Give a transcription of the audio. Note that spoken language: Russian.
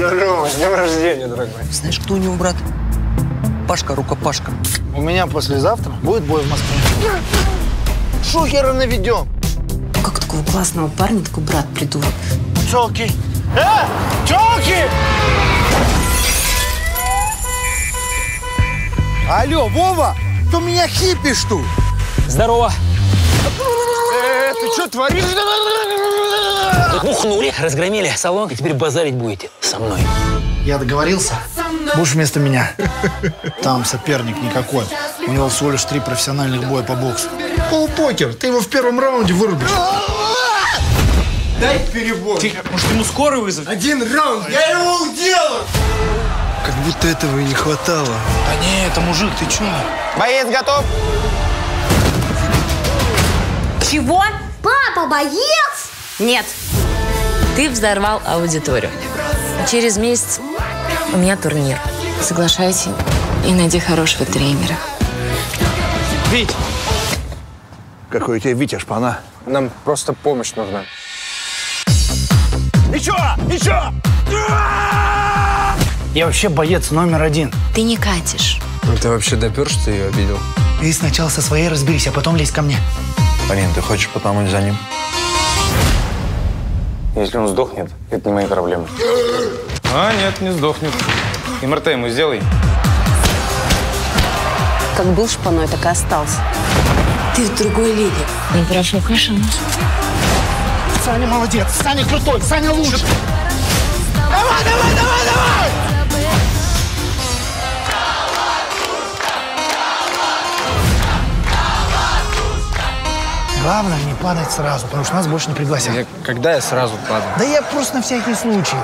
Рома, с днем рождения, дорогой. Знаешь, кто у него брат? Пашка, рукопашка. У меня послезавтра будет бой в Москве. Шухера наведем. Как такого классного парня такой брат придурок? Челки. Э, челки! Алло, Вова, ты у меня хипишь тут. Здорово. Э, ты что творишь? Тут мухнули, разгромили салон, и теперь базарить будете со мной. Я договорился. Будешь вместо меня. Там соперник никакой. У него всего лишь три профессиональных боя по боксу. Полупокер. Ты его в первом раунде вырубишь. Дай перебор. Может, ему скорую вызвать? Один раунд, я его уделаю. Как будто этого и не хватало. Да не, это мужик, ты чё? Боец готов? Чего? Папа, боец! Нет. Ты взорвал аудиторию. Через месяц у меня турнир. Соглашайся и найди хорошего тренера. Вить, Какой у тебя Витя шпана. Нам просто помощь нужна. Ничего, ничего! Я вообще боец номер один. Ты не катишь. Ну, ты вообще допер, что ты ее обидел? Ты сначала со своей разберись, а потом лезь ко мне. Полин, ты хочешь потонуть за ним? Если он сдохнет, это не мои проблемы. А, нет, не сдохнет. МРТ ему сделай. Как был шпаной, так и остался. Ты в другой лиге. Не прошу кашину. Саня молодец, Саня крутой, Саня лучше. Главное не падать сразу, потому что нас больше не пригласят. Я, когда я сразу падаю? Да я просто на всякий случай.